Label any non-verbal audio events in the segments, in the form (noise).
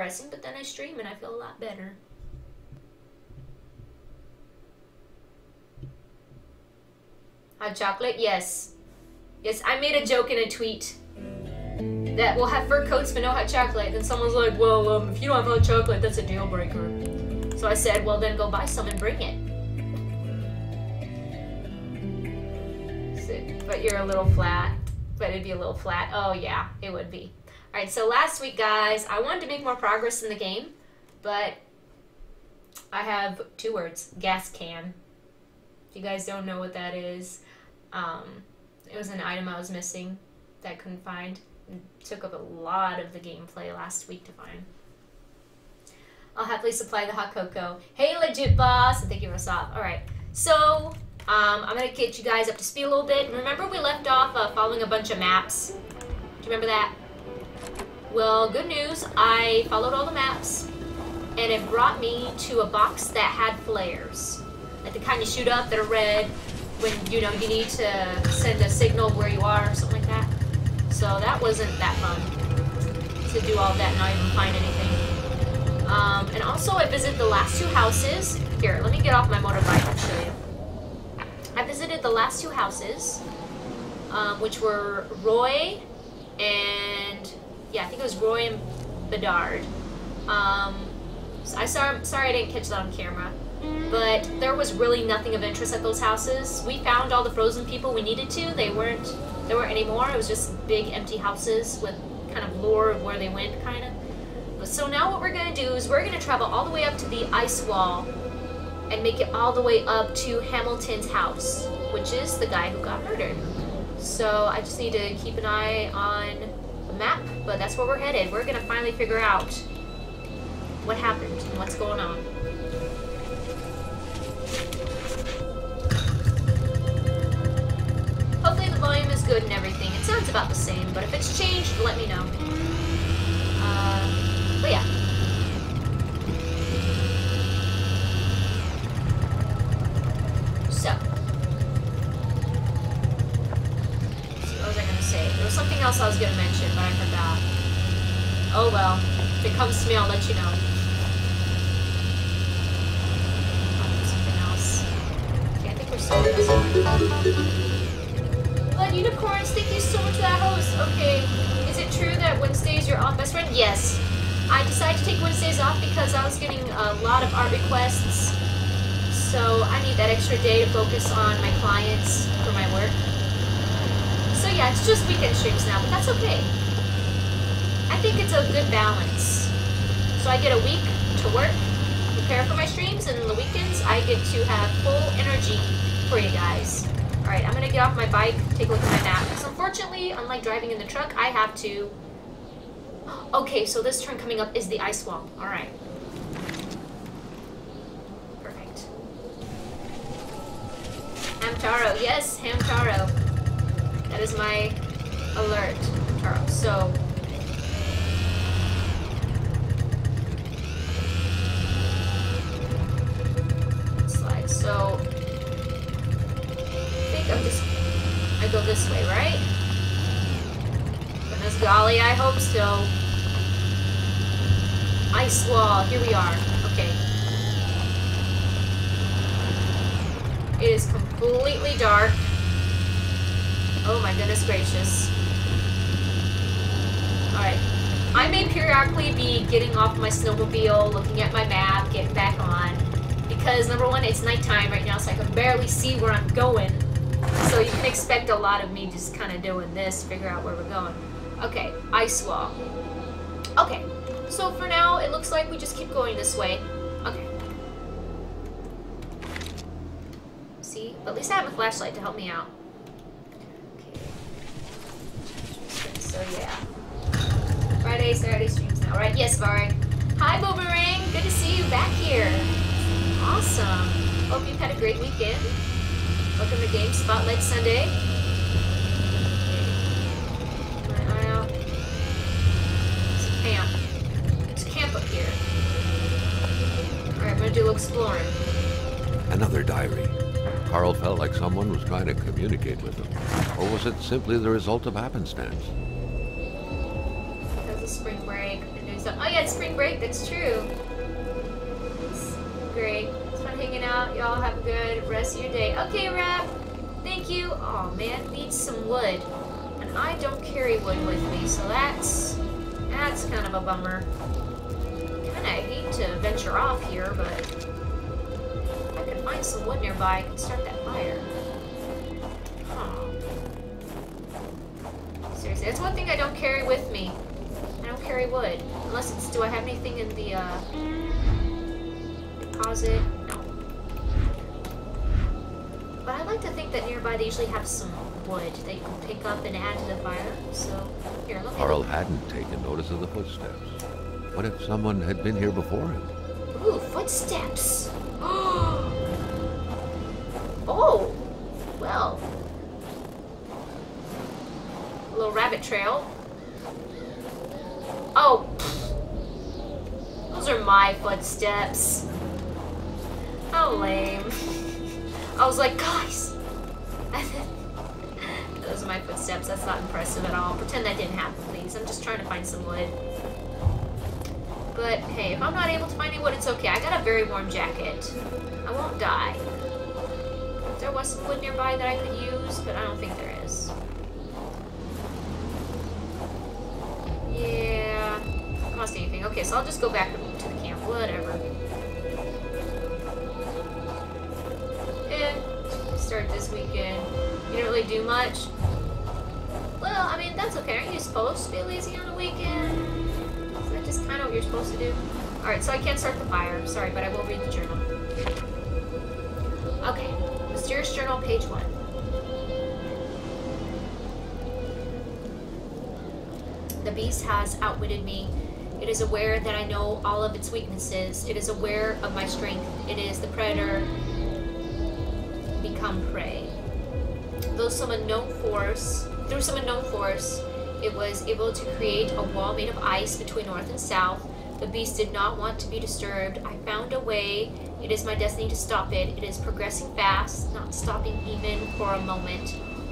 depressing, but then I stream and I feel a lot better. Hot chocolate? Yes. Yes, I made a joke in a tweet that will have fur coats but no hot chocolate. Then someone's like, well, um, if you don't have hot chocolate, that's a deal breaker. So I said, well, then go buy some and bring it. But you're a little flat. But it'd be a little flat. Oh, yeah, it would be. Alright, so last week, guys, I wanted to make more progress in the game, but I have two words gas can. If you guys don't know what that is, um, it was an item I was missing that I couldn't find. It took up a lot of the gameplay last week to find. I'll happily supply the hot cocoa. Hey, legit boss! Thank you, Rosov. Alright, so um, I'm gonna get you guys up to speed a little bit. Remember we left off uh, following a bunch of maps? Do you remember that? Well, good news. I followed all the maps, and it brought me to a box that had flares. Like the kind you shoot up that are red when, you know, you need to send a signal where you are or something like that. So that wasn't that fun to do all that and not even find anything. Um, and also I visited the last two houses. Here, let me get off my motorbike and show you. I visited the last two houses, um, which were Roy and yeah, I think it was Roy and Bedard. Um, I sorry, sorry I didn't catch that on camera, but there was really nothing of interest at those houses. We found all the frozen people we needed to. They weren't there weren't anymore. It was just big empty houses with kind of lore of where they went, kind of. So now what we're gonna do is we're gonna travel all the way up to the ice wall and make it all the way up to Hamilton's house, which is the guy who got murdered. So I just need to keep an eye on map, but that's where we're headed. We're gonna finally figure out what happened and what's going on. Hopefully the volume is good and everything. It sounds about the same, but if it's changed, let me know. Uh, but yeah. So. What was I gonna say? There was something else I was gonna mention, but I forgot. Oh well. If it comes to me, I'll let you know. Okay, I think we're Blood unicorns, thank you so much for that host. Okay, is it true that Wednesdays you're off best friend? Yes. I decided to take Wednesdays off because I was getting a lot of art requests. So I need that extra day to focus on my clients for my work. So yeah, it's just weekend streams now, but that's okay. I think it's a good balance. So I get a week to work, prepare for my streams, and the weekends I get to have full energy for you guys. Alright, I'm gonna get off my bike, take a look at my map. Because unfortunately, unlike driving in the truck, I have to... (gasps) Okay, so this turn coming up is the ice wall. Alright. Perfect. Hamtaro. Yes, Hamtaro. That is my alert. Hamtaro. So... this way, right? Goodness golly, I hope so. Ice wall. Here we are. Okay. It is completely dark. Oh my goodness gracious. Alright. I may periodically be getting off my snowmobile, looking at my map, getting back on. Because number one, it's nighttime right now, so I can barely see where I'm going. So you can expect a lot of me just kind of doing this, figure out where we're going. Okay, ice wall. Okay, so for now, it looks like we just keep going this way. Okay. See? At least I have a flashlight to help me out. Okay. So yeah. Friday, Saturday streams now, right? Yes, Varg. Hi, Boomerang. Good to see you back here. Awesome. Hope you've had a great weekend. Welcome to Game Spotlight Sunday. It's a camp. It's a camp up here. Alright, I'm gonna do a exploring. Another diary. Carl felt like someone was trying to communicate with him. Or was it simply the result of happenstance? Because of spring break, the new stuff. Oh yeah, it's spring break. That's true. It's great. Hanging out. Y'all have a good rest of your day. Okay, Rap. Thank you. Oh man, needs some wood, and I don't carry wood with me, so that's that's kind of a bummer. Kind of hate to venture off here, but I can find some wood nearby, I could start that fire. Huh. Seriously, that's one thing I don't carry with me. I don't carry wood. Unless it's, do I have anything in the, uh, deposit? I like to think that nearby they usually have some wood that you can pick up and add to the fire. So, here, me... Carl hadn't taken notice of the footsteps. What if someone had been here before him? Ooh, footsteps. (gasps) oh, well. A little rabbit trail. Oh, those are my footsteps. How lame. I was like, guys. (laughs) those are my footsteps. That's not impressive at all. Pretend that didn't happen, please. I'm just trying to find some wood. But hey, if I'm not able to find any wood, it's okay. I got a very warm jacket. I won't die. There was some wood nearby that I could use, but I don't think there is. Yeah, I don't see anything. Okay, so I'll just go back to the camp. Whatever. Start this weekend. You didn't really do much. Well, I mean, that's okay. Aren't you supposed to be lazy on a weekend? Isn't that just kind of what you're supposed to do? Alright, so I can't start the fire. Sorry, but I will read the journal. Okay. Mysterious Journal, page one. The beast has outwitted me. It is aware that I know all of its weaknesses. It is aware of my strength. It is the predator become prey. Though some unknown force, through some unknown force, it was able to create a wall made of ice between north and south. The beast did not want to be disturbed. I found a way. It is my destiny to stop it. It is progressing fast, not stopping even for a moment.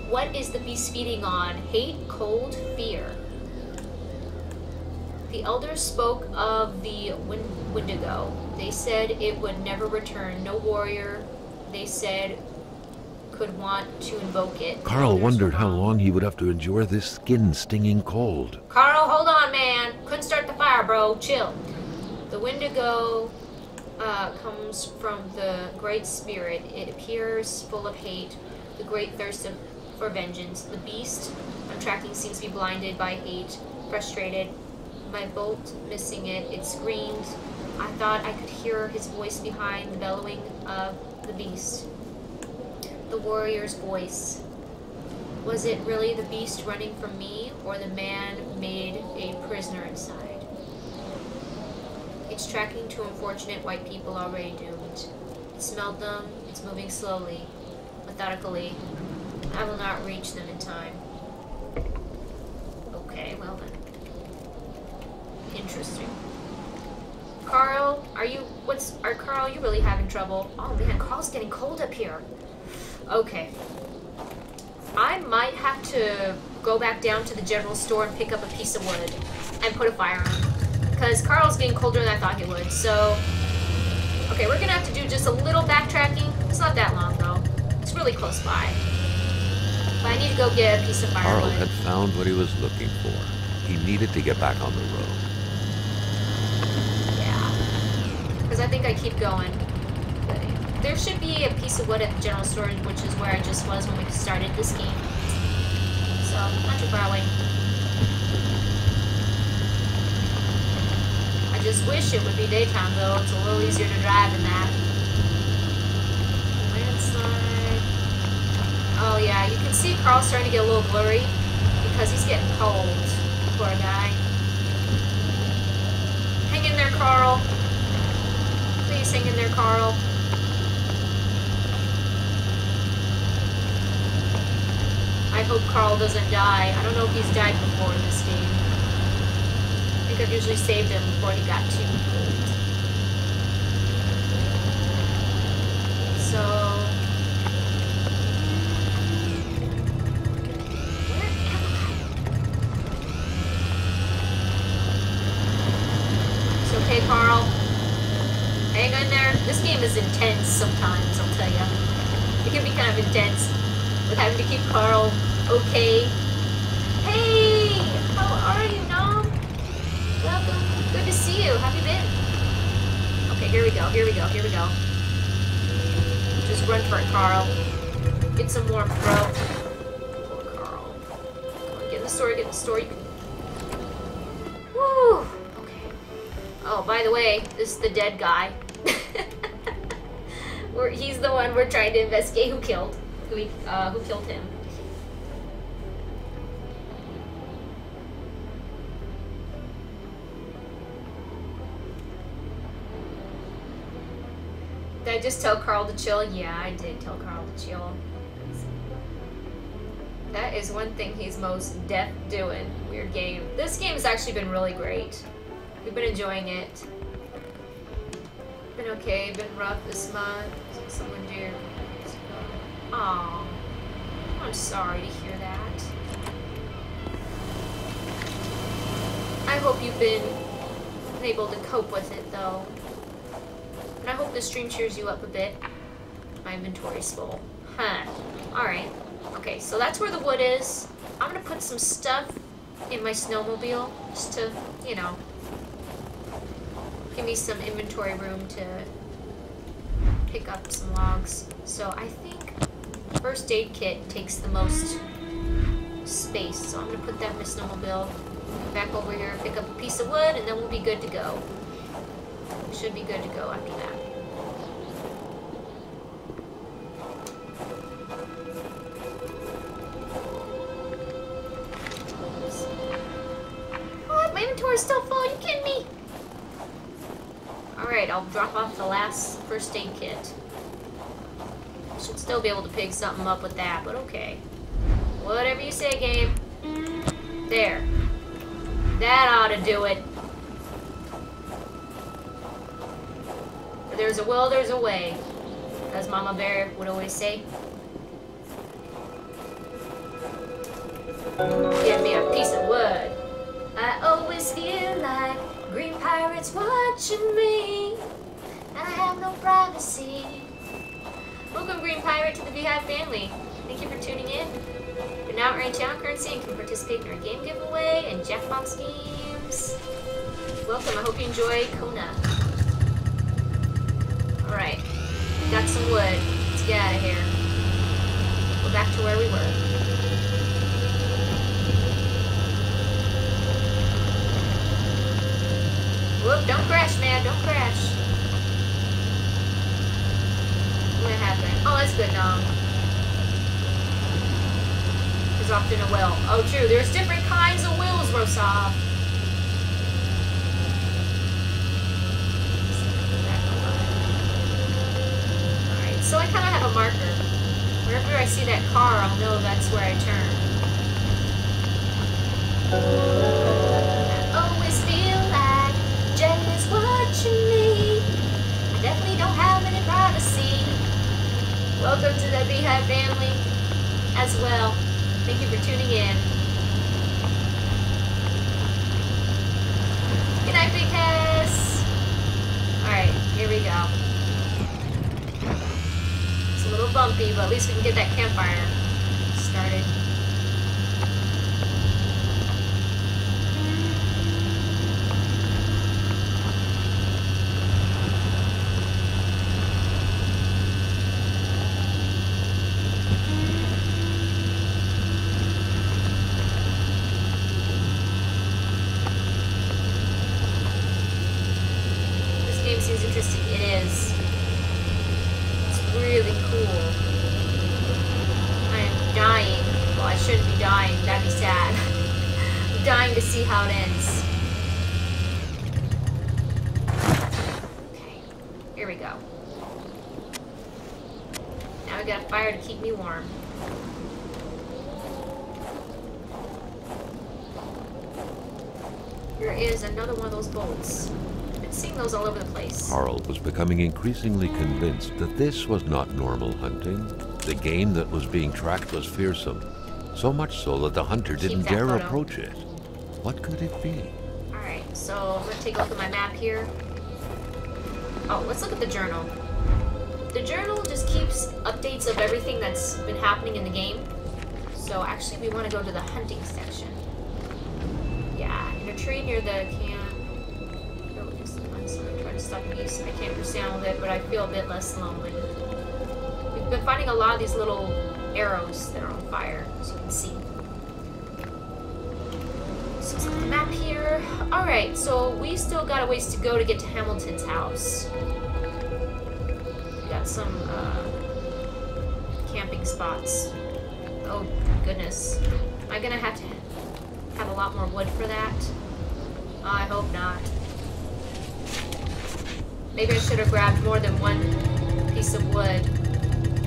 What is the beast feeding on? Hate, cold, fear. The elders spoke of the Wendigo. They said it would never return. No warrior, they said, could want to invoke it. Carl wondered how long he would have to endure this skin stinging cold. Carl, hold on, man. Couldn't start the fire, bro. Chill. The Wendigo uh, comes from the Great Spirit. It appears full of hate, the great thirst of, for vengeance. The beast I'm tracking seems to be blinded by hate, frustrated. My bolt missing it. It screamed. I thought I could hear his voice behind the bellowing of the beast. The warrior's voice. Was it really the beast running from me, or the man made a prisoner inside? It's tracking two unfortunate white people already doomed. It smelled them, it's moving slowly, methodically. I will not reach them in time. Okay, well then. Interesting. Carl, are you what's are Carl, you really having trouble? Oh man, Carl's getting cold up here. Okay. I might have to go back down to the general store and pick up a piece of wood and put a fire on. Because Carl's getting colder than I thought he would. So, okay, we're going to have to do just a little backtracking. It's not that long, though. It's really close by. But I need to go get a piece of Carl had found what he was looking for. He needed to get back on the road. Yeah. Because I think I keep going. There should be a piece of wood at the general store, which is where I just was when we started this game. So, not too far away. I just wish it would be daytime, though. It's a little easier to drive than that. Landslide. Oh, yeah, you can see Carl's starting to get a little blurry because he's getting cold. Poor guy. Hang in there, Carl. Please hang in there, Carl. I hope Carl doesn't die. I don't know if he's died before in this game. I think I've usually saved him before he got too old. So... It's okay, Carl. Hang in there. This game is intense sometimes, I'll tell you. It can be kind of intense with having to keep Carl okay. Hey! How are you, Nom? Welcome. Good to see you. Have you been? Okay, here we go, here we go, here we go. Just run for it, Carl. Get some warmth, bro. Poor Carl. Come on, get in the store, get in the store. Woo! Okay. Oh, by the way, this is the dead guy. (laughs) he's the one we're trying to investigate who killed. Who, uh, who killed him. Just tell Carl to chill? Yeah, I did tell Carl to chill. That is one thing he's most deaf doing. Weird game. This game has actually been really great. We've been enjoying it. Been okay, been rough this month. Someone dear. Aw. I'm sorry to hear that. I hope you've been able to cope with it though. I hope this stream cheers you up a bit. My inventory's full. Huh. Alright. Okay, so that's where the wood is. I'm gonna put some stuff in my snowmobile just to, you know, give me some inventory room to pick up some logs. So I think first aid kit takes the most space. So I'm gonna put that in my snowmobile. Back over here, pick up a piece of wood, and then we'll be good to go. Should be good to go after that. First aid kit. Should still be able to pick something up with that, but okay. Whatever you say, game. There. That ought to do it. There's a will, there's a way. As Mama Bear would always say. Give me a piece of wood. I always feel like green pirates watching me. I have no privacy. Welcome, Green Pirate, to the Beehive family. Thank you for tuning in. You're now earning channel currency and can participate in our game giveaway and Jackbox games. Welcome, I hope you enjoy Kona. Alright, got some wood. Let's get out of here. Go back to where we were. Whoop, don't crash, man, don't crash. What happened? Oh, that's good, Nom. There's often a will. Oh, true, there's different kinds of wills, Rosov. Alright, so I kind of have a marker. Wherever I see that car, I'll know that's where I turn. Welcome to the Beehive family as well. Thank you for tuning in. Good night, Big Tess. Alright, here we go. It's a little bumpy, but at least we can get that campfire started. This game seems interesting. It is. It's really cool. I am dying. Well, I shouldn't be dying. That'd be sad. I'm dying to see how it ends. Okay. Here we go. Now we got a fire to keep me warm. Here is another one of those bolts. I've been seeing those all over the place. Carl was becoming increasingly convinced that this was not normal hunting. The game that was being tracked was fearsome, so much so that the hunter Keep didn't dare photo. approach it. What could it be? Alright, so I'm gonna take a look at my map here. Oh, let's look at the journal. the journal just keeps updates of everything that's been happening in the game. So actually, we want to go to the hunting section. Yeah, in a tree near the camp. To stop. I can't sound it, but I feel a bit less lonely. We've been finding a lot of these little arrows that are on fire, as you can see. So the map here. Alright, so we still got a ways to go to get to Hamilton's house. We got some uh, camping spots. Oh, goodness. Am I gonna have to have a lot more wood for that? I hope not. Maybe I should have grabbed more than one piece of wood.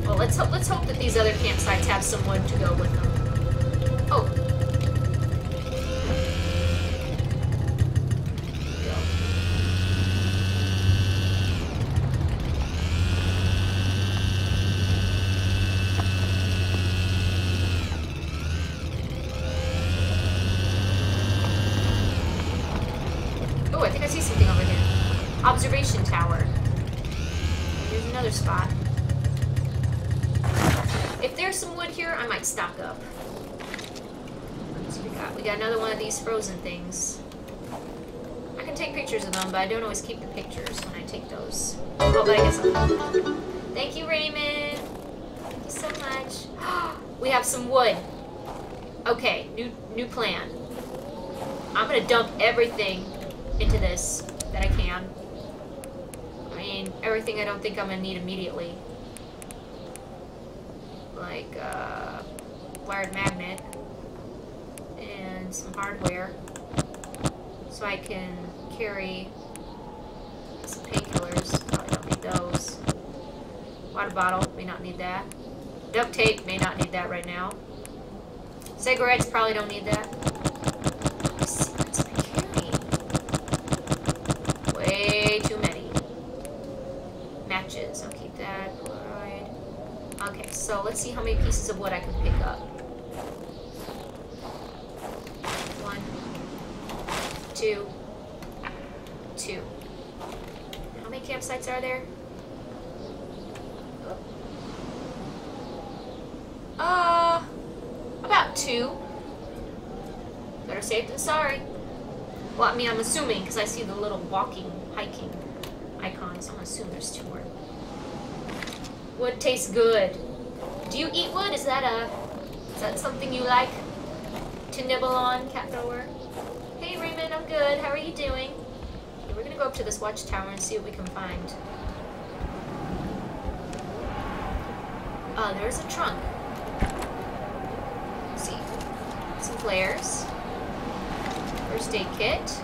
Well, let's hope let's hope that these other campsites have some wood to go with them. Oh. Oh, I think I see something over here. Observation tower. Here's another spot. If there's some wood here, I might stock up. What we got? We got another one of these frozen things. I can take pictures of them, but I don't always keep the pictures when I take those. Oh, but I guess I'll... Thank you, Raymond. Thank you so much. (gasps) we have some wood. Okay, new new plan. I'm gonna dump everything into this that I can. I mean, everything I don't think I'm gonna need immediately. Like, uh, wired magnet and some hardware. So I can carry some painkillers. Probably don't need those. Water bottle, may not need that. Duct tape, may not need that right now. Cigarettes, probably don't need that. Way too many. Matches, I'll keep that. Okay, so let's see how many pieces of wood I can pick up. One, two, two. Campsites are there? Uh, about two. Better safe than sorry. Well, I mean, I'm assuming, because I see the little walking, hiking icons. I'm assuming there's two more. Wood tastes good. Do you eat wood? Is that a, is that something you like to nibble on, cat thrower? Hey Raymond, I'm good. How are you doing? Gonna go up to this watchtower and see what we can find. Uh, there's a trunk. Let's see. Some flares. First aid kit.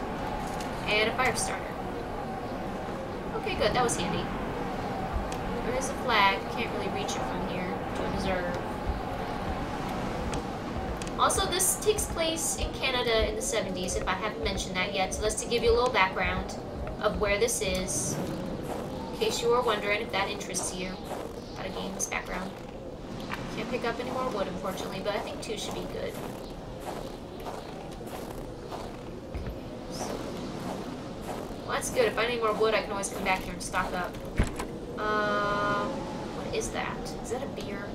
And a fire starter. Okay, good. That was handy. There is a flag. Can't really reach it from here to observe. Also, this takes place in Canada in the 70s, if I haven't mentioned that yet. So that's to give you a little background of where this is. In case you were wondering if that interests you. Got a game's background. Can't pick up any more wood, unfortunately, but I think two should be good. Well, that's good. If I need more wood, I can always come back here and stock up. Um, what is that? Is that a beer?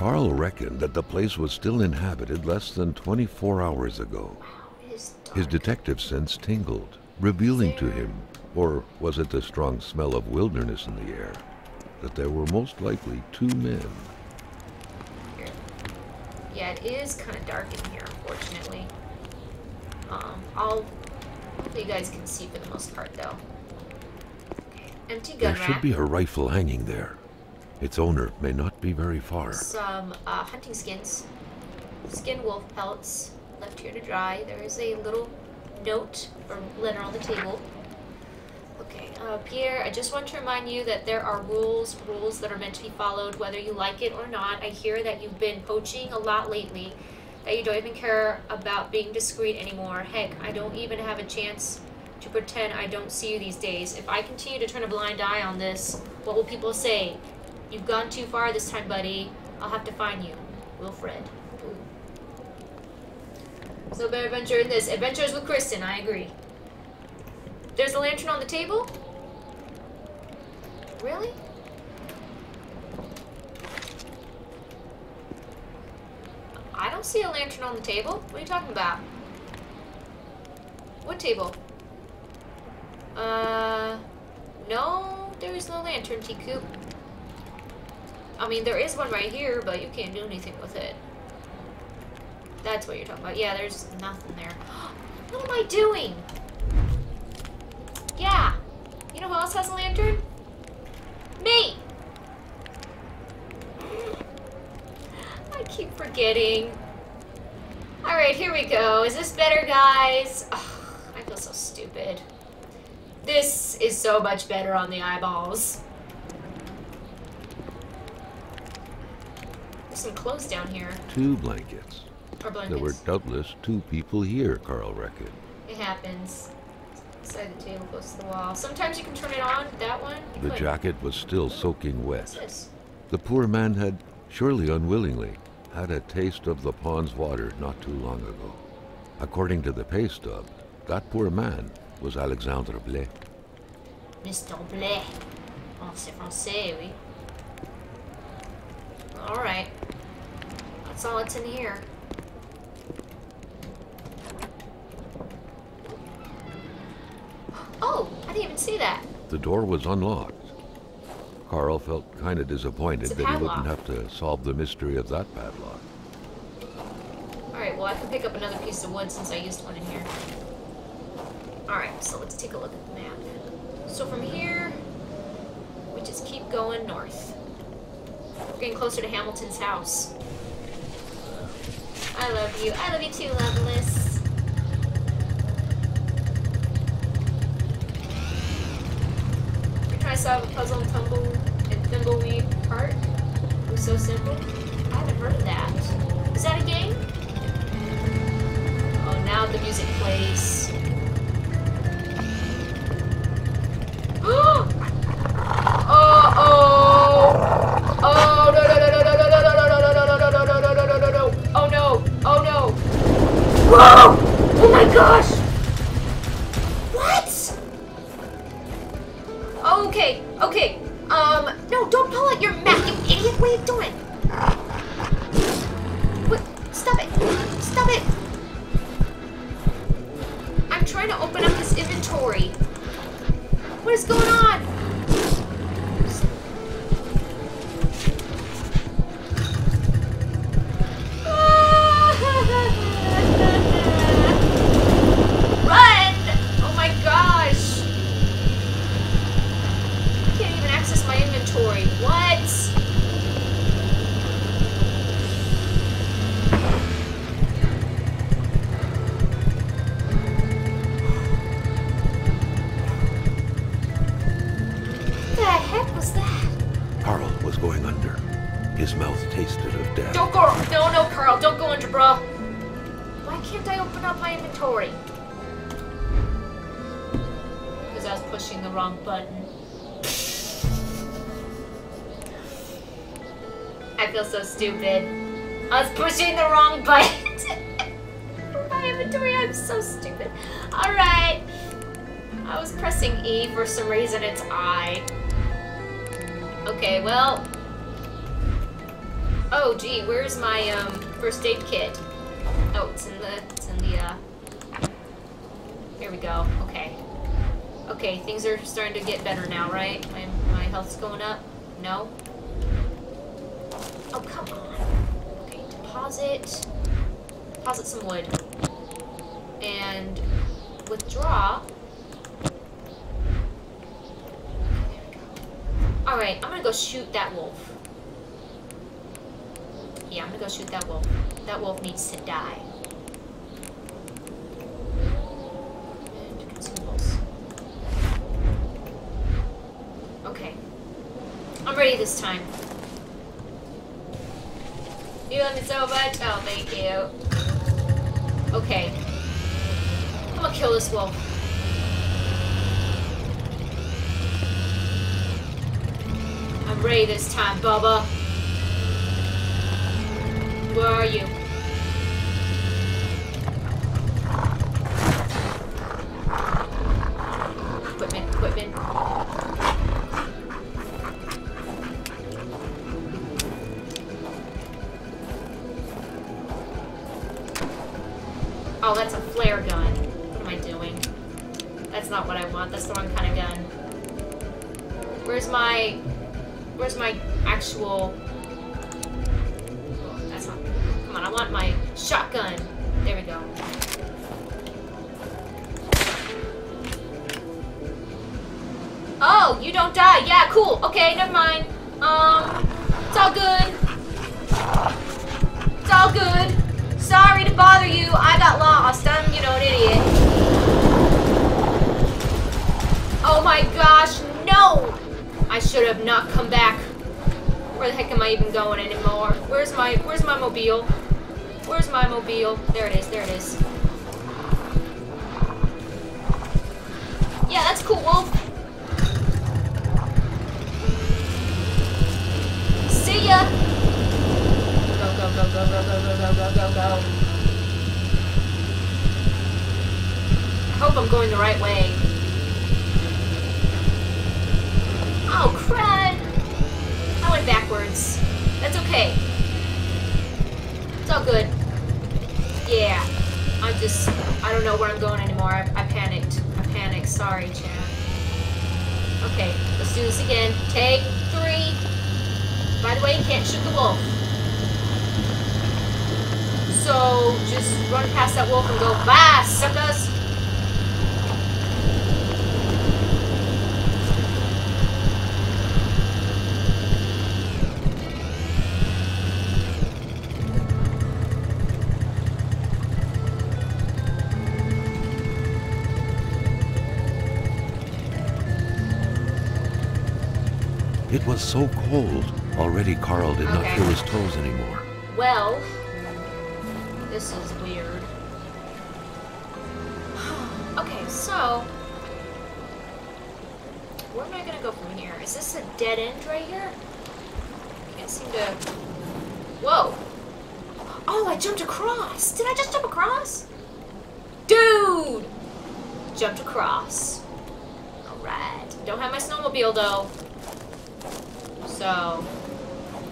Carl reckoned that the place was still inhabited less than 24 hours ago. Wow, it is dark. His detective sense tingled, revealing to him, or was it the strong smell of wilderness in the air, that there were most likely two men. Yeah, it is kind of dark in here, unfortunately. Um, I'll. You guys can see for the most part, though. Okay. Empty gun There should be a rifle hanging there. Its owner may not be very far. Some uh, hunting skins. Skin wolf pelts left here to dry. There is a little note or letter on the table. Okay, uh, Pierre, I just want to remind you that there are rules, rules that are meant to be followed whether you like it or not. I hear that you've been poaching a lot lately, that you don't even care about being discreet anymore. Heck, I don't even have a chance to pretend I don't see you these days. If I continue to turn a blind eye on this, what will people say? You've gone too far this time, buddy. I'll have to find you. Wilfred. Ooh. No better adventure in this. Adventures with Kristen, I agree. There's a lantern on the table? Really? I don't see a lantern on the table. What are you talking about? What table? Uh, no, there is no lantern, T-Coop. I mean, there is one right here, but you can't do anything with it. That's what you're talking about. Yeah, there's nothing there. (gasps) what am I doing? Yeah. You know who else has a lantern? Me! (gasps) I keep forgetting. Alright, here we go. Is this better, guys? (sighs) I feel so stupid. This is so much better on the eyeballs. Some clothes down here. Two blankets. Or blankets. There were doubtless two people here, Carl reckoned. It happens. Beside the table, close to the wall. Sometimes you can turn it on, that one. The could. jacket was still soaking wet. this? The poor man had, surely unwillingly, had a taste of the pond's water not too long ago. According to the pay stub, that poor man was Alexandre Blais. Mr. Blais. Oh, c'est français, oui. Alright. That's all that's in here. Oh, I didn't even see that. The door was unlocked. Carl felt kind of disappointed that he wouldn't have to solve the mystery of that padlock. Alright, well I can pick up another piece of wood since I used one in here. Alright, so let's take a look at the map. So from here, we just keep going north. Getting closer to Hamilton's house. I love you. I love you too, Loveless. You're trying to solve a puzzle in Tumble and Thimbleweed Park? It was so simple. I haven't heard of that. Is that a game? Oh, now the music plays. Whoa! Oh, my gosh! Going up? No? Oh, come on. Okay, deposit, deposit some wood. And withdraw. There we go. Alright, I'm gonna go shoot that wolf. Yeah, I'm gonna go shoot that wolf. That wolf needs to die. And consumables. Okay. I'm ready this time. You love me so much. Oh, thank you. Okay. I'm gonna kill this wolf. I'm ready this time, Bubba. Where are you? Oh, that's a flare gun. What am I doing? That's not what I want. That's the wrong kind of gun. Where's my... Where's my actual... That's not... Come on, I want my shotgun. There we go. Oh, you don't die. Yeah, cool. Okay, never mind. I got lost. I'm, you know, an idiot. Oh my gosh, no! I should have not come back. Where the heck am I even going anymore? Where's my, where's my mobile? Where's my mobile? There it is, there it is. Yeah, that's cool, Wolf. See ya! Go, go, go, go, go, go, go, go, go, go. I hope I'm going the right way. Oh, crud! I went backwards. That's okay. It's all good. Yeah. I'm just... I don't know where I'm going anymore. I, I panicked. I panicked. Sorry, Chad. Okay, let's do this again. Take three. By the way, you can't shoot the wolf. So, just run past that wolf and go, Bye, suckers! Was so cold. Already Carl did not feel his toes anymore. Well, this is weird. (sighs) okay, so where am I gonna go from here? Is this a dead end right here? I can't seem to. Whoa! Oh, I jumped across. Did I just jump across? Dude! Jumped across. Alright. Don't have my snowmobile though. So,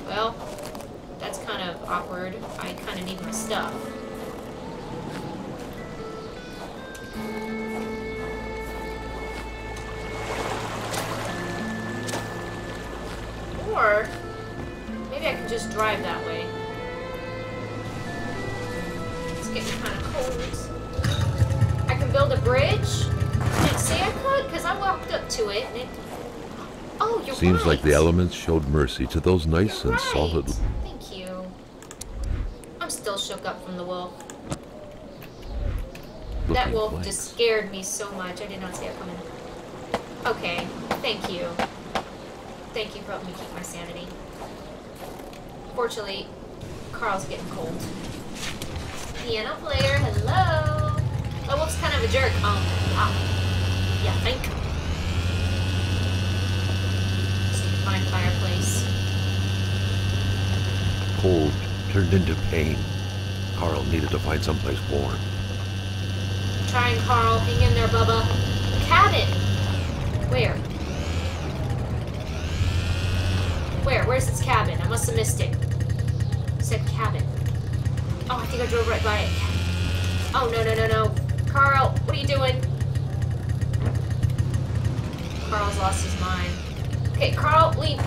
well, that's kind of awkward. I kind of need my stuff. Or, maybe I can just drive that way. Seems like the elements showed mercy to those nice You're and right. solid. Thank you. I'm still shook up from the wolf. that wolf just scared me so much. I did not see it coming. Okay, thank you. Thank you for helping me keep my sanity. Fortunately, Carl's getting cold. Piano player, hello. The wolf's kind of a jerk. Um, ah. yeah, think. Just need to find fireplace. Cold turned into pain. Carl needed to find someplace warm. Trying, Carl. Hang in there, Bubba. Cabin! Where? Where? Where's this cabin? I must have missed it. It said cabin. Oh, I think I drove right by it. Oh, no, no, no, no. Carl, what are you doing? Carl's lost his mind. Okay, Carl, leave.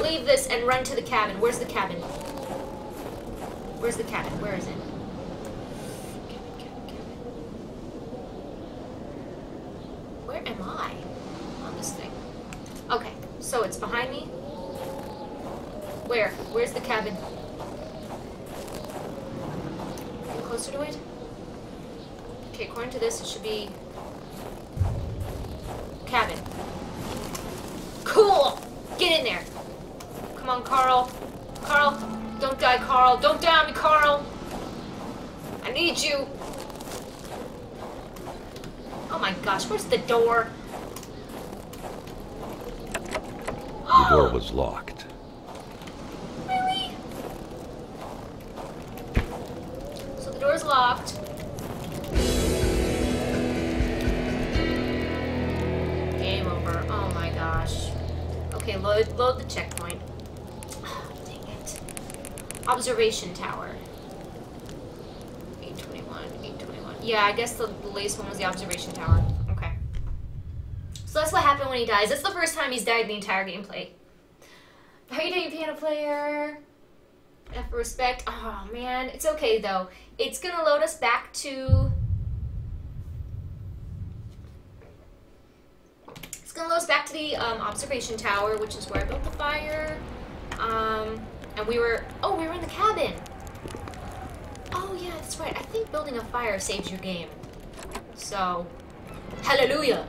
Leave this and run to the cabin. Where's the cabin? Where's the cabin? Where is it? Cabin, cabin, cabin. Where am I on this thing? Okay, so it's behind me. Where? Where's the cabin? Any closer to it? Okay, according to this, it should be cabin. Cool! Get in there. Come on, Carl. Carl, don't die, Carl. Don't die on me, Carl. I need you. Oh my gosh, where's the door? The door was locked. Really? So the door's locked. Game over. Oh my gosh. Okay, load load the checkpoint. (sighs) Dang it. Observation tower. 821, 821, Yeah, I guess the, the latest one was the observation tower. Okay. So that's what happened when he dies. That's the first time he's died in the entire gameplay. How you doing, piano player? F respect. Oh man, it's okay though. It's gonna load us back to. It's gonna load us back to the um, observation tower, which is where I built the fire. Um, and we were. Oh, we were in the cabin. Oh yeah, that's right. I think building a fire saves your game. So, hallelujah.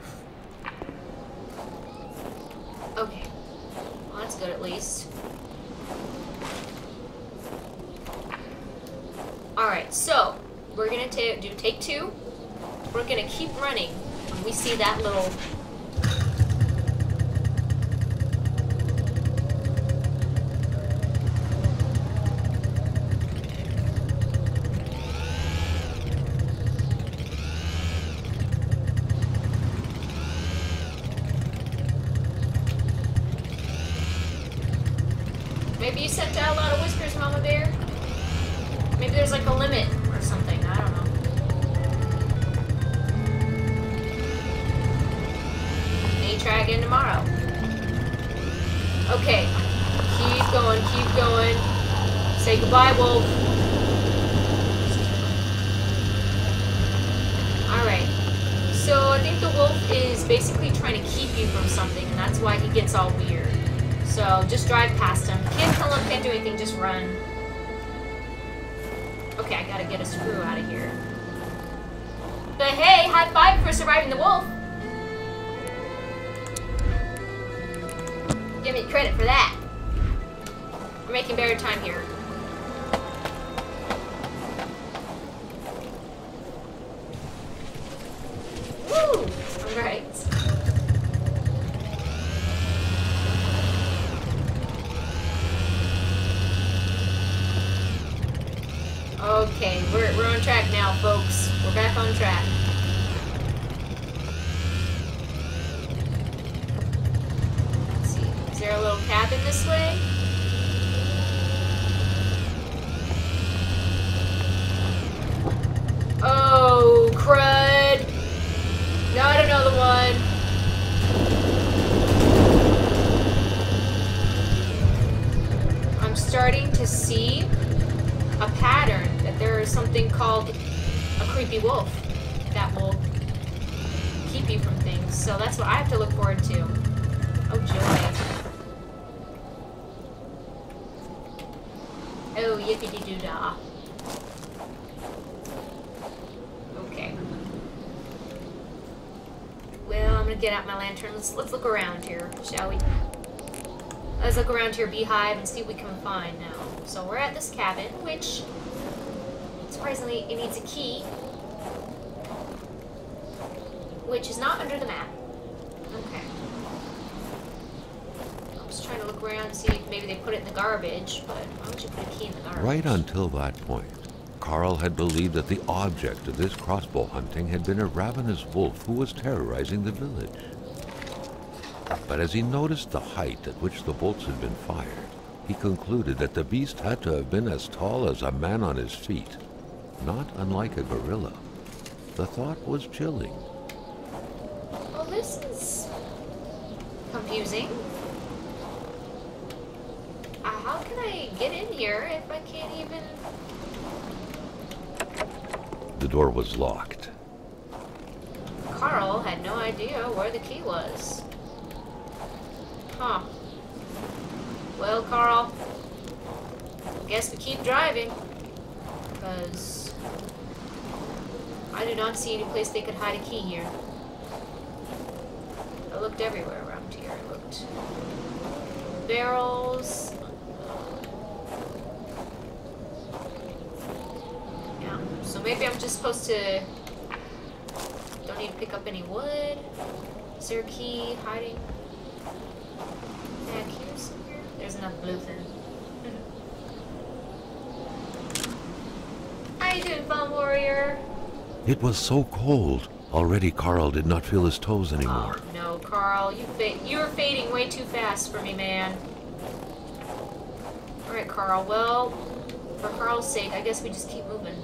Okay. Well, that's good at least. Alright, so we're gonna ta do take two. We're gonna keep running when we see that little basically trying to keep you from something, and that's why he gets all weird. So just drive past him. Can't kill him, can't do anything, just run. Okay, I gotta get a screw out of here. But hey, high five for surviving the wolf. Give me credit for that. We're making better time here. Let's look around here, beehive, and see what we can find now. So we're at this cabin, which surprisingly it needs a key, which is not under the map. Okay. I'm just trying to look around and see if maybe they put it in the garbage, but why would you put a key in the garbage? Right until that point, Carl had believed that the object of this crossbow hunting had been a ravenous wolf who was terrorizing the village. But as he noticed the height at which the bolts had been fired, he concluded that the beast had to have been as tall as a man on his feet, not unlike a gorilla. The thought was chilling. Well, this is confusing. Uh, how can I get in here if I can't even... The door was locked. Carl had no idea where the key was. Huh. Well, Carl, guess we keep driving. Because I do not see any place they could hide a key here. I looked everywhere around here. I looked barrels. Yeah. So maybe I'm just supposed to. Don't need to pick up any wood. Is there a key hiding? Back here somewhere? There's another bluefin. How you doing, Fun Warrior? It was so cold. Already Carl did not feel his toes anymore. Oh no, Carl, you you're fading way too fast for me, man. All right, Carl. Well, for Carl's sake, I guess we just keep moving.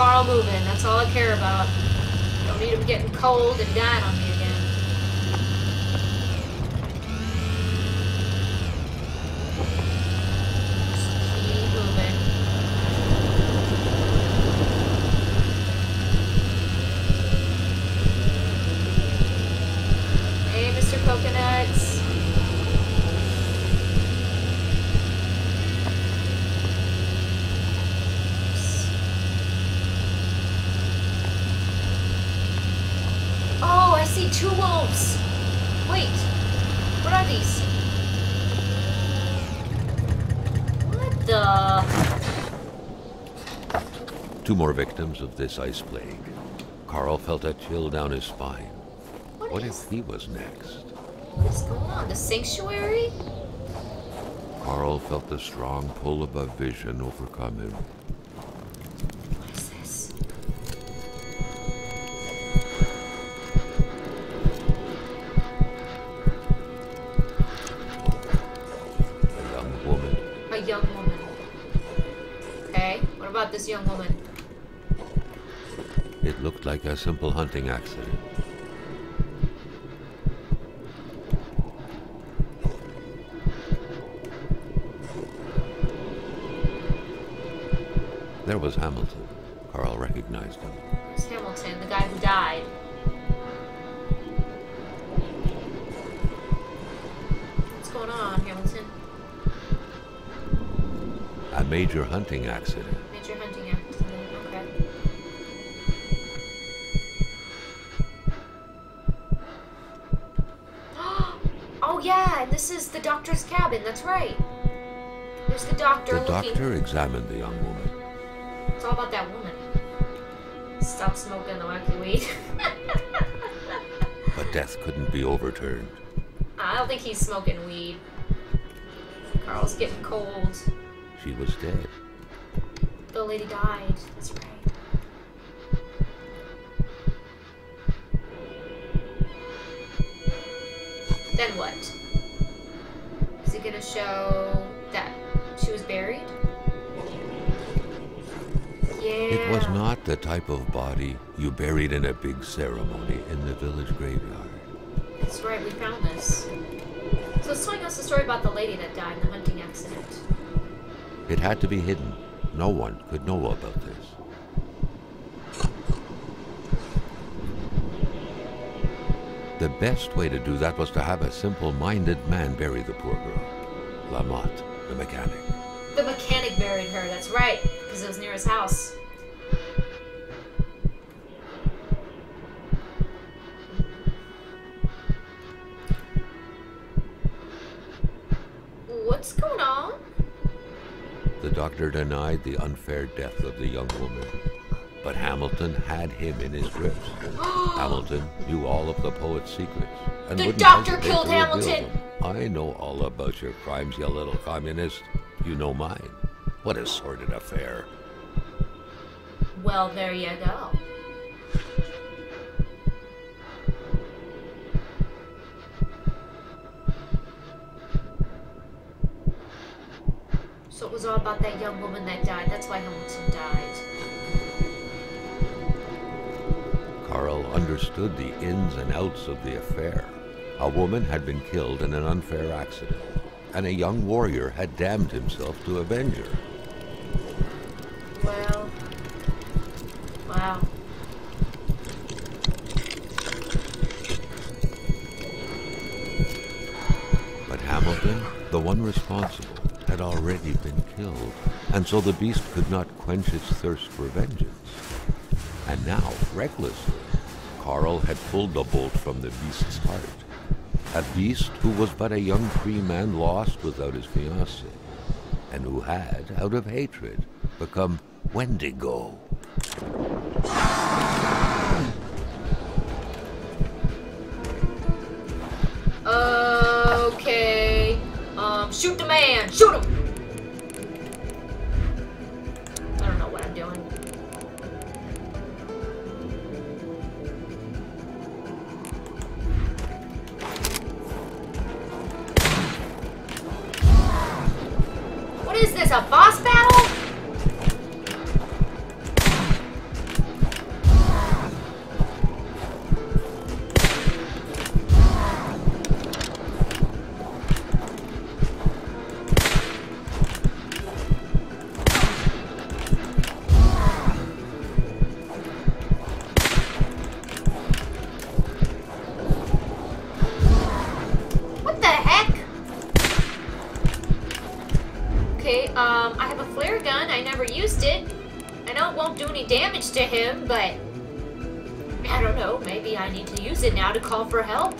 All moving. That's all I care about. Don't need them getting cold and dying on me again. Just keep moving. Hey, Mr. Coconuts. Oh, I see two wolves. Wait, what are these? What the? Two more victims of this ice plague. Carl felt a chill down his spine. What What is? if he was next? What is going on? The sanctuary? Carl felt the strong pull of a vision overcome him. Simple hunting accident. There was Hamilton. Carl recognized him. Where's Hamilton, the guy who died? What's going on, Hamilton? A major hunting accident. This is the doctor's cabin. That's right. There's the doctor The looking. doctor examined the young woman. It's all about that woman. Stop smoking the wacky weed. But death couldn't be overturned. I don't think he's smoking weed. Carl's getting cold. She was dead. The lady died. That's right. Then what? Is it gonna show that she was buried? Yeah. It was not the type of body you buried in a big ceremony in the village graveyard. That's right, we found this. So it's telling us the story about the lady that died in the hunting accident. It had to be hidden. No one could know about this. The best way to do that was to have a simple-minded man bury the poor girl. Lamotte, the mechanic. The mechanic buried her, that's right, because it was near his house. What's going on? The doctor denied the unfair death of the young woman. But Hamilton had him in his grips. Hamilton knew all of the poet's secrets. And The wouldn't doctor killed Hamilton. I know all about your crimes, you little communist. You know mine. What a sordid affair. Well, there you go. So it was all about that young woman that died. That's why Hamilton died. Carl understood the ins and outs of the affair. A woman had been killed in an unfair accident, and a young warrior had damned himself to avenge her. Well, wow. But Hamilton, the one responsible, had already been killed, and so the beast could not quench its thirst for vengeance. And now, recklessly, Carl had pulled the bolt from the beast's heart. A beast who was but a young free man lost without his fiancée, and who had, out of hatred, become Wendigo. Okay. Um, shoot the man! Shoot him! I don't know what I'm doing. A boss battle? To him, but I don't know, maybe I need to use it now to call for help.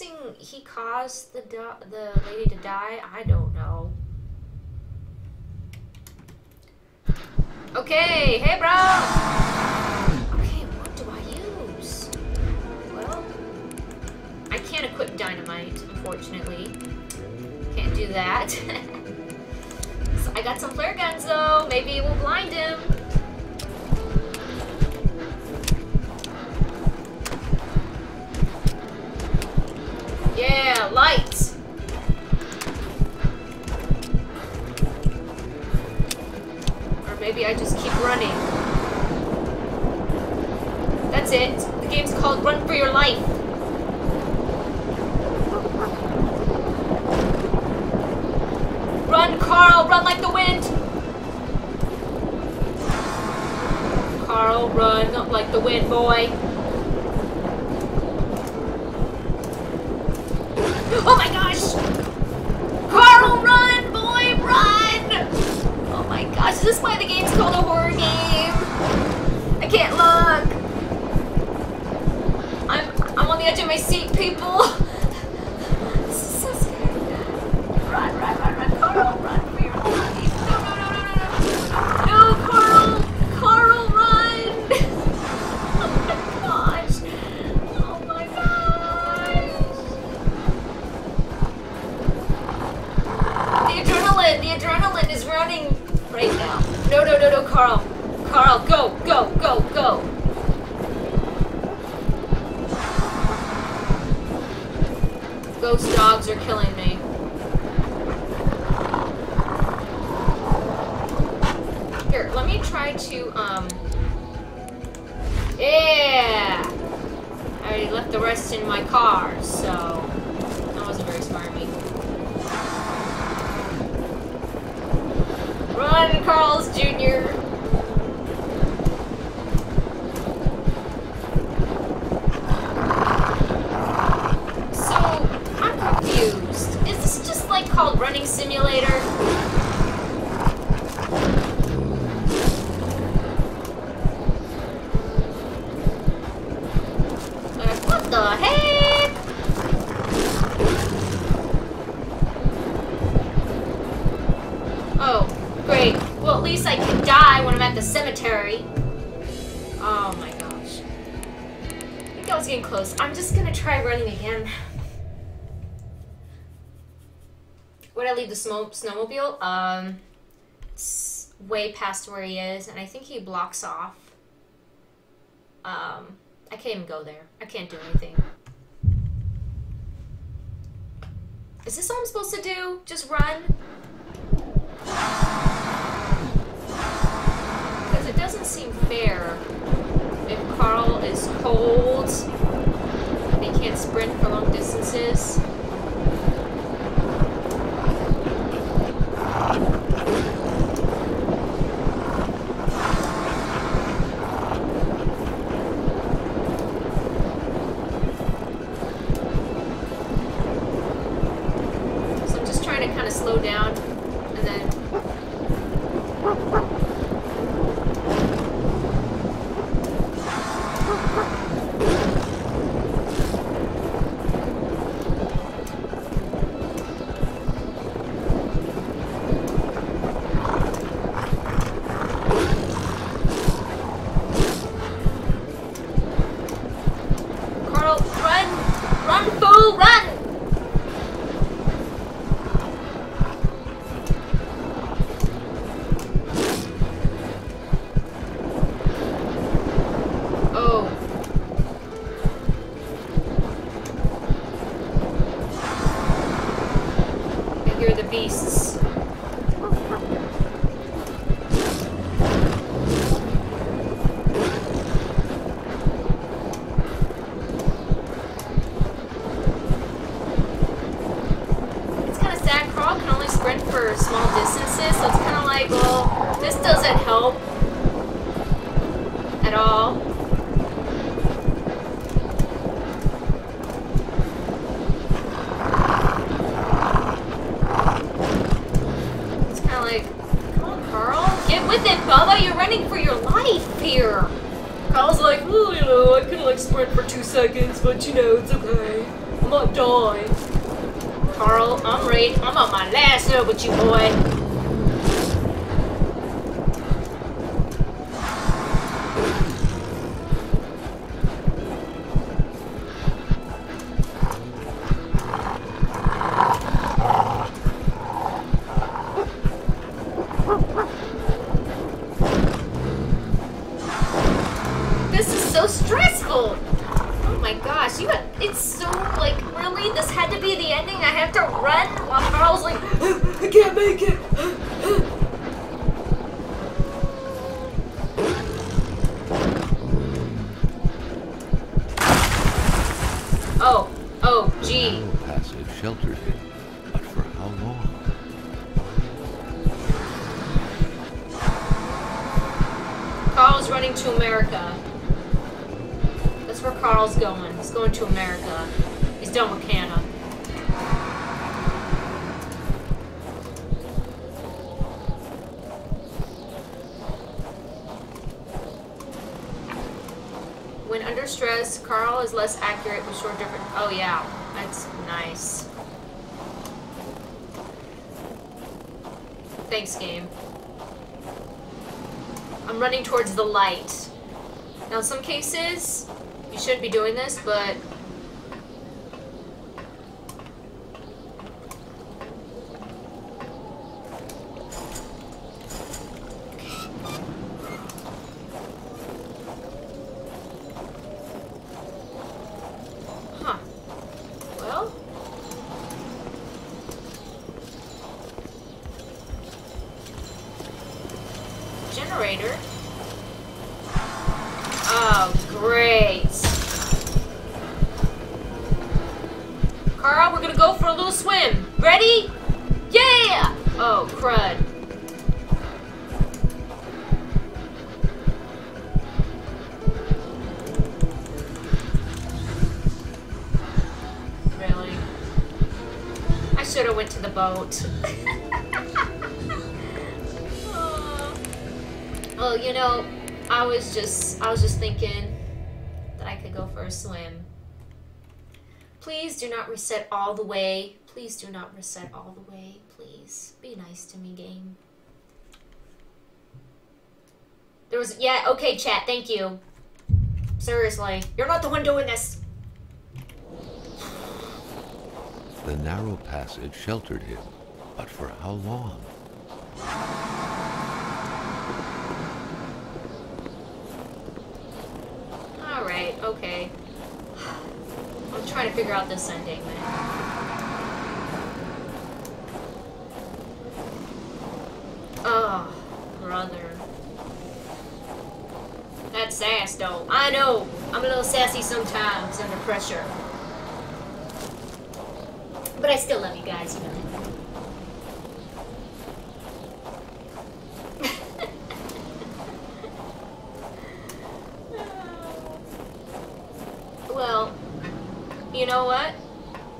Guessing he caused the the lady to die. I don't know. Okay, hey bro. Okay, what do I use? Well, I can't equip dynamite, unfortunately. Can't do that. (laughs) so I got some flare guns though. Maybe it will blind him. Yeah, lights. Or maybe I just keep running. That's it. The game's called Run for Your Life. Run, Carl! Run like the wind! Carl, run like the wind, boy. Oh my gosh! Carl, run, boy, run! Oh my gosh, is this why the game's called a horror game? I can't look. I'm I'm on the edge of my seat, people. Is running right now. No, no, no, no, Carl. Carl, go, go, go, go. Ghost dogs are killing me. Here, let me try to, um... Yeah! I already left the rest in my car, so... Carl's Jr. at least I can die when I'm at the cemetery. Oh my gosh. I think I was getting close. I'm just gonna try running again. Where'd I leave the snow snowmobile? Um, it's way past where he is, and I think he blocks off. Um, I can't even go there. I can't do anything. Is this all I'm supposed to do? Just run? Seem fair if Carl is cold and he can't sprint for long distances. When under stress, Carl is less accurate with short different. Oh yeah, that's nice. Thanks, game. I'm running towards the light. Now, in some cases, you shouldn't be doing this, but boat. Aw. (laughs) well, you know, I was just I was just thinking that I could go for a swim. Please do not reset all the way. Please do not reset all the way. Please be nice to me, game. There was yeah, okay, chat, thank you. Seriously. You're not the one doing this. The narrow passage sheltered him, but for how long? Alright, okay. I'm trying to figure out this ending, man. Oh, brother. That's sass, though. I know. I'm a little sassy sometimes under pressure. But I still love you guys, you know. Well, you know what?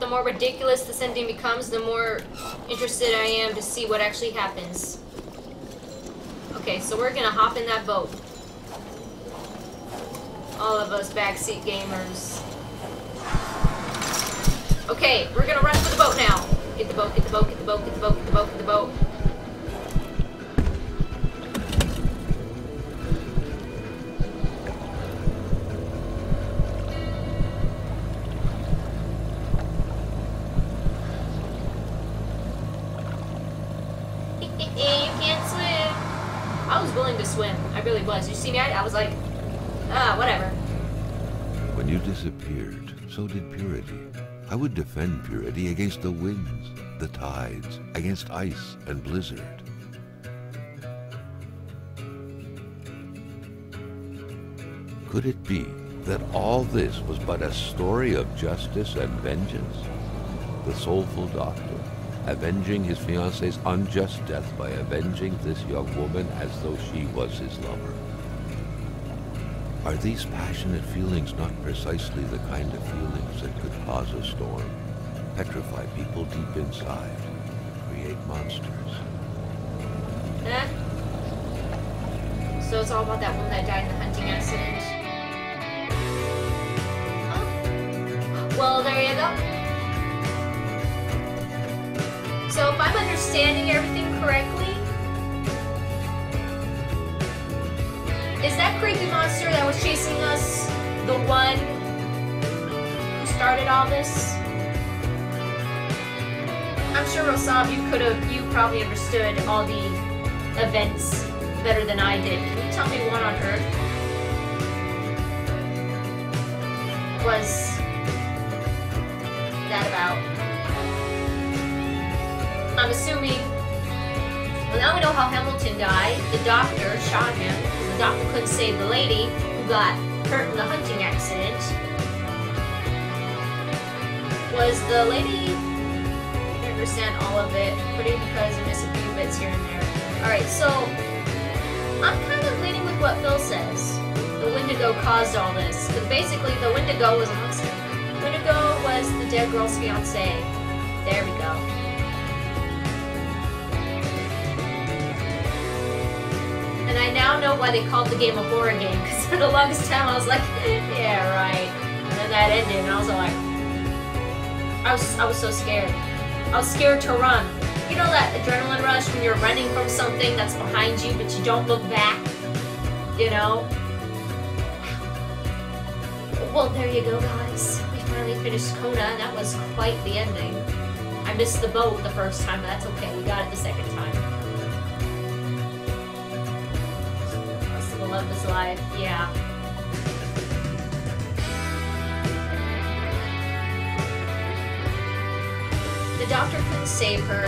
The more ridiculous this ending becomes, the more interested I am to see what actually happens. Okay, so we're gonna hop in that boat. All of us backseat gamers. Okay, we're gonna run for the boat now. Get the boat, get the boat, get the boat, get the boat, get the boat, get the boat. (laughs) you can't swim. I was willing to swim. I really was. You see me? I, I was like, ah, whatever. When you disappeared, so did Purity. I would defend Purity against the winds, the tides, against ice and blizzard. Could it be that all this was but a story of justice and vengeance? The soulful doctor avenging his fiance's unjust death by avenging this young woman as though she was his lover. Are these passionate feelings not precisely the kind of feelings that could cause a storm, petrify people deep inside, create monsters? Eh? So it's all about that woman that died in the hunting accident. Well, there you go. So if I'm understanding everything correctly, that creepy monster that was chasing us the one who started all this? I'm sure Rosab, you could have, you probably understood all the events better than I did. Can you tell me what on earth was that about? I'm assuming. Well, now we know how Hamilton died. The doctor shot him doctor couldn't save the lady who got hurt in the hunting accident. Was the lady? I didn't understand all of it, pretty because I missed a few bits here and there. Alright, so I'm kind of leaning with what Phil says. The Wendigo caused all this. Because basically the Wendigo was a monster. Wendigo was the dead girl's fiance. There we go. Now know why they called the game a horror game. Because for the longest time I was like, (laughs) yeah, right. And then that ended and I was like, I was, I was so scared. I was scared to run. You know that adrenaline rush when you're running from something that's behind you, but you don't look back? You know? Well, there you go, guys. We finally finished Kona, and that was quite the ending. I missed the boat the first time, but that's okay. We got it the second time. Love is life. Yeah. The doctor couldn't save her.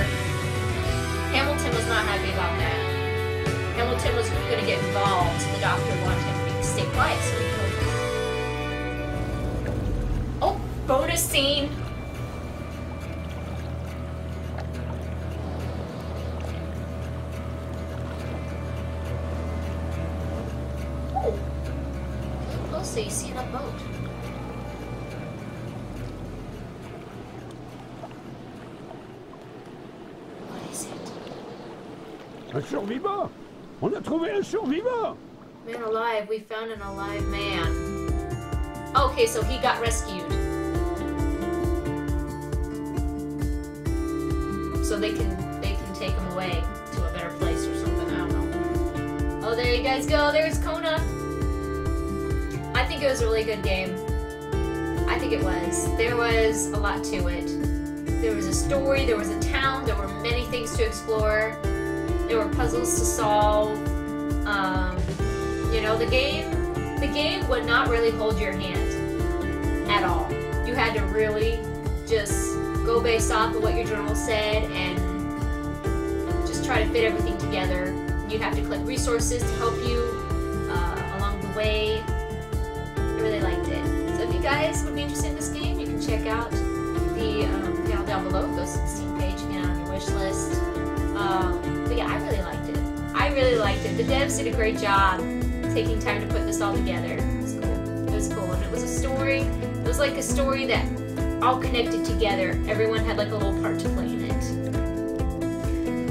Hamilton was not happy about that. Hamilton was going to get involved. The doctor wanted him to stay quiet so he. Oh, bonus scene. Survivant On a trouvé un survivant Man alive, we found an alive man. Okay, so he got rescued. So they can they can take him away to a better place or something. I don't know. Oh, there you guys go. There's Kona. I think it was a really good game. I think it was. There was a lot to it. There was a story. There was a town. There were many things to explore. There were puzzles to solve. Um, you know, the game, the game would not really hold your hand at all. You had to really just go based off of what your journal said and just try to fit everything together. You'd have to collect resources to help you uh, along the way. I really liked it. So if you guys would be interested in this game, you can check out the um, down below. Go to the Steam page and on your wish list. Um, but yeah, I really liked it. I really liked it. The devs did a great job taking time to put this all together. It was cool. It was cool. And it was a story. It was like a story that all connected together. Everyone had like a little part to play in it.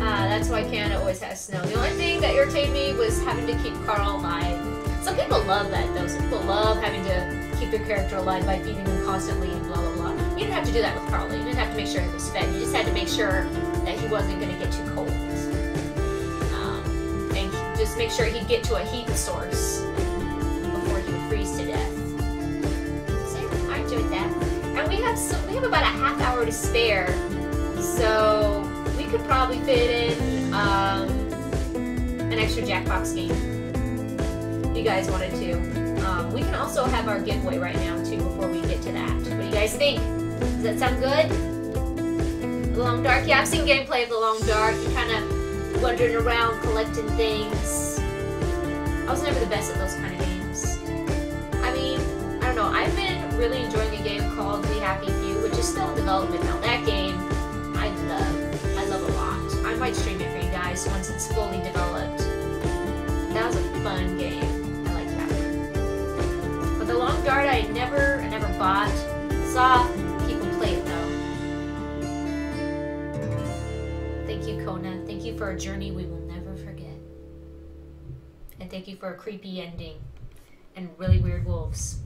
Uh, that's why Canada always has snow. The only thing that irritated me was having to keep Carl alive. Some people love that though. Some people love having to keep their character alive by feeding them constantly and blah blah blah. You didn't have to do that with Carl. You didn't have to make sure he was fed. You just had to make sure that he wasn't going to get too cold. Um, and just make sure he'd get to a heat source before he would freeze to death. So I enjoyed that. And we have so we have about a half hour to spare, so we could probably fit in um, an extra Jackbox game. If you guys wanted to. Um, we can also have our giveaway right now too before we get to that. What do you guys think? Does that sound good? The Long Dark? Yeah, I've seen gameplay of The Long Dark. You're kind of wandering around collecting things. I was never the best at those kind of games. I mean, I don't know. I've been really enjoying a game called We Happy Few, which is still in development now. That game, I love. I love a lot. I might stream it for you guys once it's fully developed. That was a fun game. I like that one. But the long dark I never, I never bought. Saw Kona. Thank you for a journey we will never forget. And thank you for a creepy ending and really weird wolves.